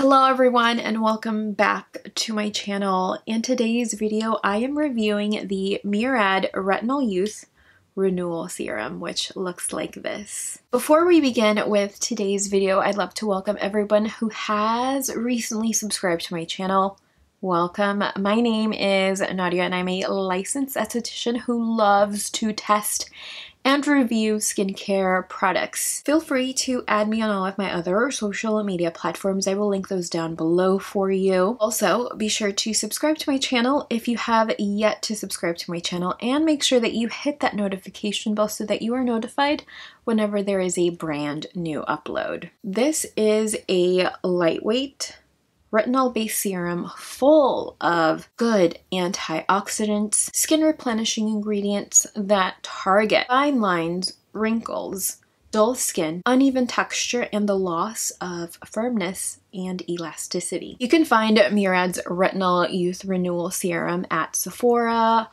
Hello everyone and welcome back to my channel. In today's video I am reviewing the Murad Retinol Youth Renewal Serum which looks like this. Before we begin with today's video I'd love to welcome everyone who has recently subscribed to my channel. Welcome. My name is Nadia and I'm a licensed esthetician who loves to test and review skincare products. Feel free to add me on all of my other social media platforms. I will link those down below for you. Also, be sure to subscribe to my channel if you have yet to subscribe to my channel and make sure that you hit that notification bell so that you are notified whenever there is a brand new upload. This is a lightweight retinol based serum full of good antioxidants, skin replenishing ingredients that target fine lines, wrinkles, dull skin, uneven texture, and the loss of firmness and elasticity. You can find Murad's Retinol Youth Renewal Serum at Sephora,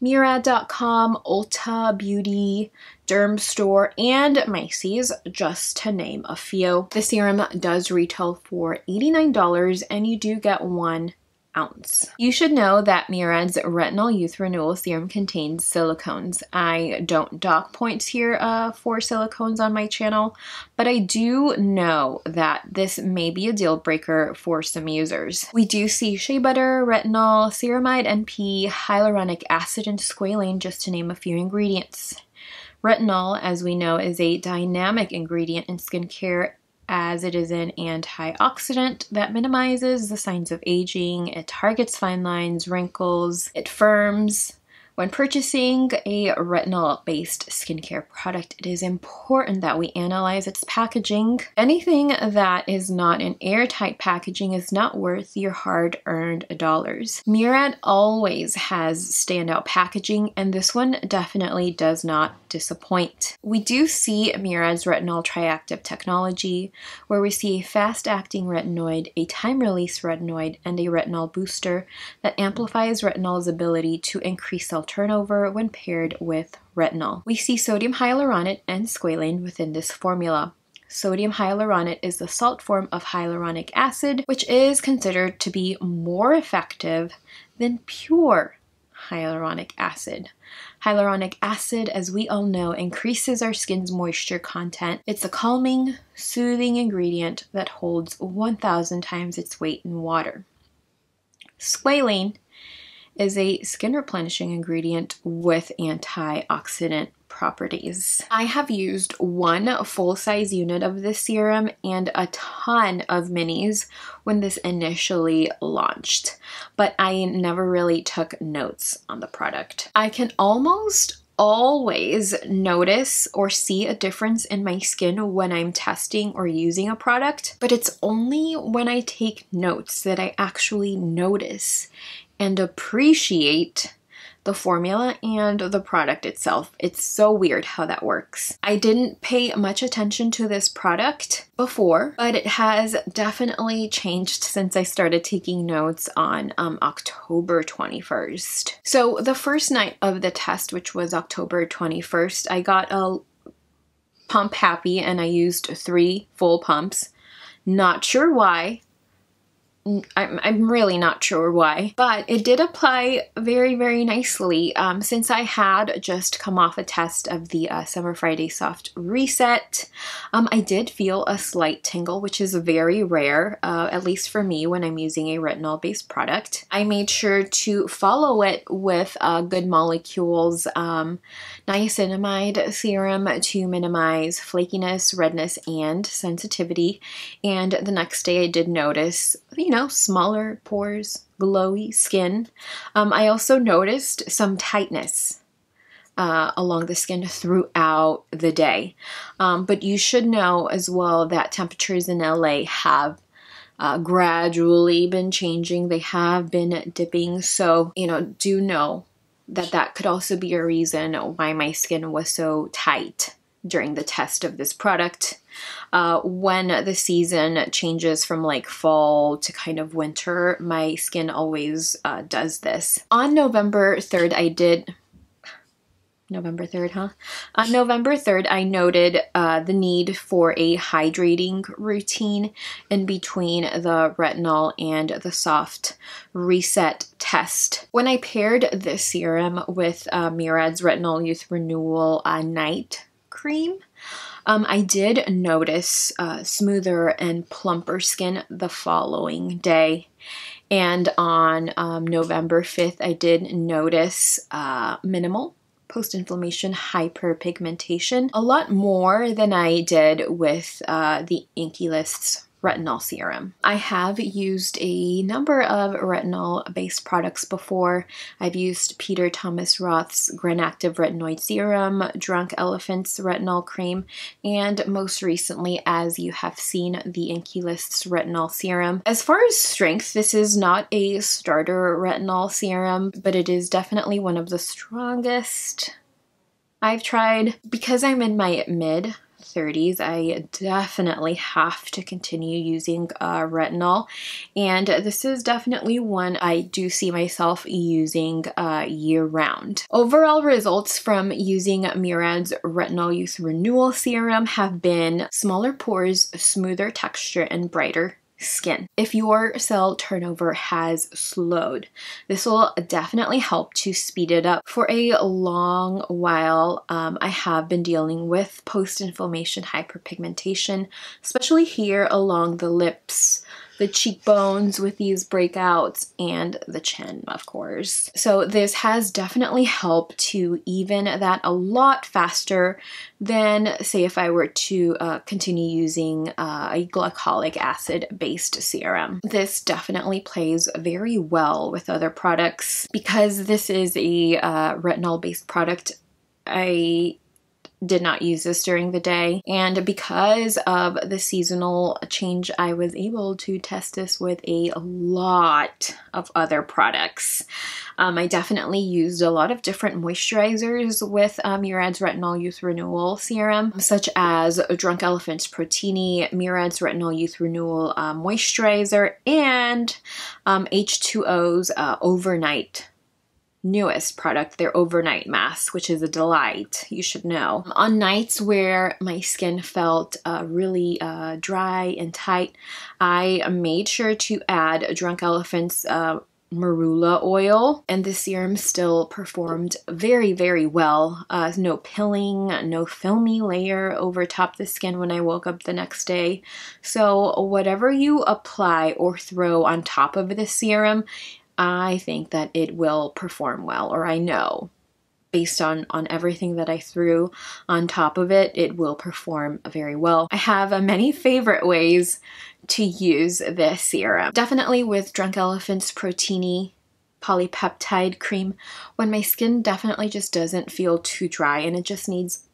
Murad.com, Ulta Beauty, Dermstore, and Macy's, just to name a few. The serum does retail for $89 and you do get one ounce. You should know that Murad's Retinol Youth Renewal Serum contains silicones. I don't dock points here uh, for silicones on my channel, but I do know that this may be a deal breaker for some users. We do see shea butter, retinol, ceramide NP, hyaluronic acid, and squalane, just to name a few ingredients. Retinol, as we know, is a dynamic ingredient in skincare as it is an antioxidant that minimizes the signs of aging, it targets fine lines, wrinkles, it firms, when purchasing a retinol based skincare product, it is important that we analyze its packaging. Anything that is not in airtight packaging is not worth your hard earned dollars. Murad always has standout packaging, and this one definitely does not disappoint. We do see Murad's retinol triactive technology, where we see a fast acting retinoid, a time release retinoid, and a retinol booster that amplifies retinol's ability to increase cell turnover when paired with retinol. We see sodium hyaluronate and squalane within this formula. Sodium hyaluronate is the salt form of hyaluronic acid, which is considered to be more effective than pure hyaluronic acid. Hyaluronic acid, as we all know, increases our skin's moisture content. It's a calming, soothing ingredient that holds 1,000 times its weight in water. Squalane is a skin replenishing ingredient with antioxidant properties. I have used one full size unit of this serum and a ton of minis when this initially launched, but I never really took notes on the product. I can almost always notice or see a difference in my skin when I'm testing or using a product, but it's only when I take notes that I actually notice and appreciate the formula and the product itself. It's so weird how that works. I didn't pay much attention to this product before, but it has definitely changed since I started taking notes on um, October 21st. So the first night of the test, which was October 21st, I got a pump happy and I used three full pumps. Not sure why. I'm, I'm really not sure why, but it did apply very, very nicely um, since I had just come off a test of the uh, Summer Friday Soft Reset. Um, I did feel a slight tingle, which is very rare, uh, at least for me when I'm using a retinol based product. I made sure to follow it with uh, Good Molecules um, niacinamide serum to minimize flakiness, redness, and sensitivity. And the next day I did notice, you know, smaller pores, glowy skin. Um, I also noticed some tightness uh, along the skin throughout the day. Um, but you should know as well that temperatures in LA have uh, gradually been changing. They have been dipping. So, you know, do know that that could also be a reason why my skin was so tight during the test of this product. Uh, when the season changes from like fall to kind of winter, my skin always uh, does this. On November 3rd, I did November 3rd, huh? On November 3rd, I noted uh, the need for a hydrating routine in between the retinol and the soft reset test. When I paired this serum with uh, Retinol Youth Renewal uh, Night Cream, um, I did notice uh, smoother and plumper skin the following day. And on um, November 5th, I did notice uh, minimal post-inflammation hyperpigmentation, a lot more than I did with uh, the Inkey List's retinol serum. I have used a number of retinol based products before. I've used Peter Thomas Roth's Granactive Retinoid Serum, Drunk Elephant's Retinol Cream, and most recently, as you have seen, the Inkey List's Retinol Serum. As far as strength, this is not a starter retinol serum, but it is definitely one of the strongest I've tried. Because I'm in my mid 30s, I definitely have to continue using uh, retinol. And this is definitely one I do see myself using uh, year round. Overall results from using Murad's Retinol Youth Renewal Serum have been smaller pores, smoother texture, and brighter skin. If your cell turnover has slowed, this will definitely help to speed it up. For a long while, um, I have been dealing with post-inflammation hyperpigmentation, especially here along the lips, the cheekbones with these breakouts and the chin, of course. So this has definitely helped to even that a lot faster than say if I were to uh, continue using uh, a glycolic acid based serum. This definitely plays very well with other products because this is a uh, retinol based product. I did not use this during the day. And because of the seasonal change, I was able to test this with a lot of other products. Um, I definitely used a lot of different moisturizers with um, Murad's Retinol Youth Renewal Serum, such as Drunk Elephant's Protini, Murad's Retinol Youth Renewal uh, Moisturizer, and um, H2O's uh, Overnight newest product, their overnight mask, which is a delight, you should know. On nights where my skin felt uh, really uh, dry and tight, I made sure to add Drunk Elephant's uh, marula oil and the serum still performed very very well. Uh, no pilling no filmy layer over top the skin when I woke up the next day. So whatever you apply or throw on top of the serum I think that it will perform well, or I know based on on everything that I threw on top of it, it will perform very well. I have uh, many favorite ways to use this serum. Definitely with Drunk Elephant's Protini polypeptide cream when my skin definitely just doesn't feel too dry and it just needs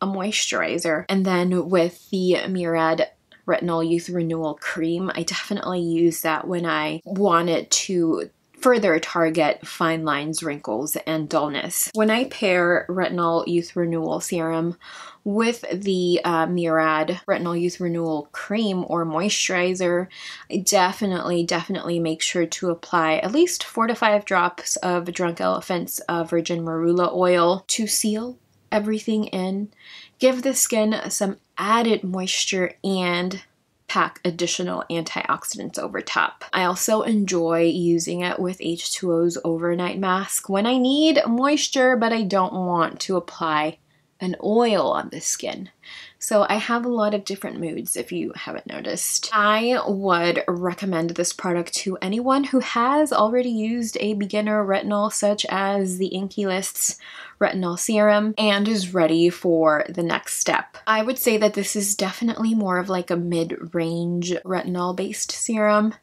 a moisturizer. And then with the Murad Retinol Youth Renewal Cream, I definitely use that when I want it to further target fine lines, wrinkles, and dullness. When I pair Retinol Youth Renewal Serum with the uh, Murad Retinol Youth Renewal Cream or Moisturizer, I definitely, definitely make sure to apply at least four to five drops of Drunk Elephant's uh, Virgin Marula Oil to seal everything in, give the skin some added moisture and pack additional antioxidants over top. I also enjoy using it with H2O's overnight mask when I need moisture but I don't want to apply an oil on the skin. So I have a lot of different moods if you haven't noticed. I would recommend this product to anyone who has already used a beginner retinol such as the Inkey List's retinol serum and is ready for the next step. I would say that this is definitely more of like a mid-range retinol based serum.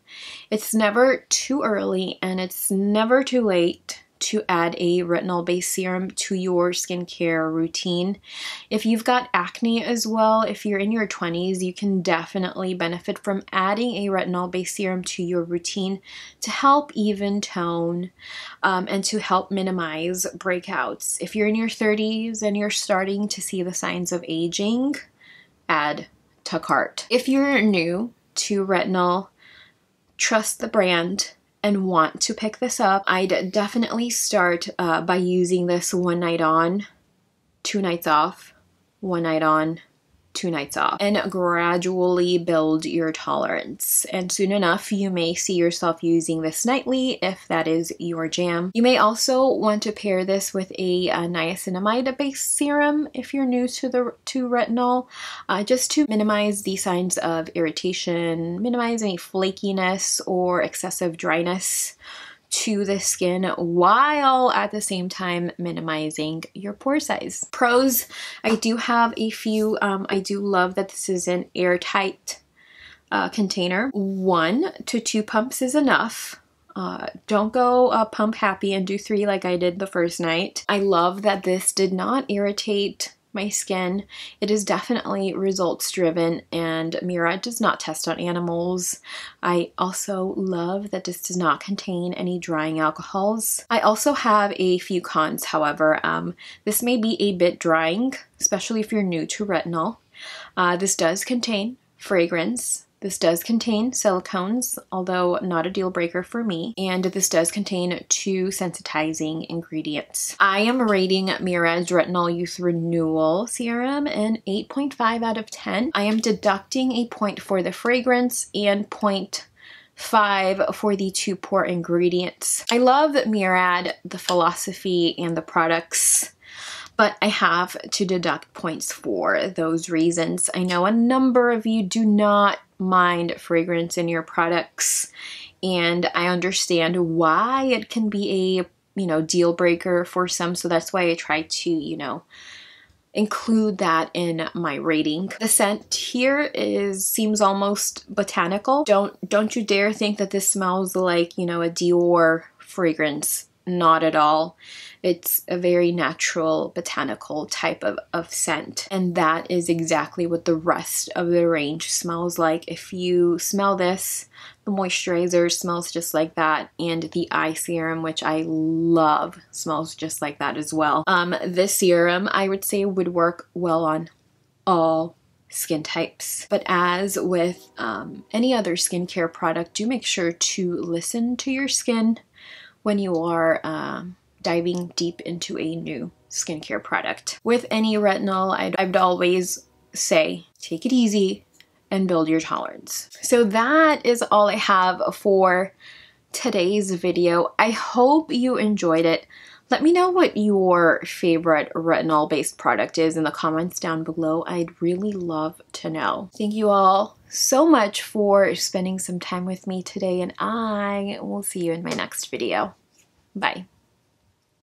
It's never too early and it's never too late to add a retinol based serum to your skincare routine. If you've got acne as well, if you're in your 20s, you can definitely benefit from adding a retinol based serum to your routine to help even tone um, and to help minimize breakouts. If you're in your 30s and you're starting to see the signs of aging, add to cart. If you're new to retinol, trust the brand and want to pick this up, I'd definitely start uh, by using this one night on two nights off, one night on, two nights off and gradually build your tolerance. And soon enough, you may see yourself using this nightly if that is your jam. You may also want to pair this with a, a niacinamide based serum if you're new to the to retinol, uh, just to minimize the signs of irritation, minimize any flakiness or excessive dryness to the skin while at the same time minimizing your pore size. Pros, I do have a few. Um, I do love that this is an airtight uh, container. One to two pumps is enough. Uh, don't go uh, pump happy and do three like I did the first night. I love that this did not irritate my skin. It is definitely results driven and Murad does not test on animals. I also love that this does not contain any drying alcohols. I also have a few cons, however. Um, this may be a bit drying, especially if you're new to retinol. Uh, this does contain fragrance, this does contain silicones, although not a deal breaker for me, and this does contain two sensitizing ingredients. I am rating Murad's Retinol Youth Renewal Serum an 8.5 out of 10. I am deducting a point for the fragrance and point five for the two pore ingredients. I love Murad, the philosophy, and the products but I have to deduct points for those reasons. I know a number of you do not mind fragrance in your products and I understand why it can be a you know deal breaker for some so that's why I try to you know include that in my rating. The scent here is seems almost botanical. Don't don't you dare think that this smells like, you know, a Dior fragrance. Not at all. It's a very natural botanical type of, of scent. And that is exactly what the rest of the range smells like. If you smell this, the moisturizer smells just like that. And the eye serum, which I love, smells just like that as well. Um, this serum, I would say, would work well on all skin types. But as with um, any other skincare product, do make sure to listen to your skin when you are um, diving deep into a new skincare product. With any retinol, I'd, I'd always say take it easy and build your tolerance. So that is all I have for today's video. I hope you enjoyed it. Let me know what your favorite retinol based product is in the comments down below. I'd really love to know. Thank you all so much for spending some time with me today and I will see you in my next video. Bye.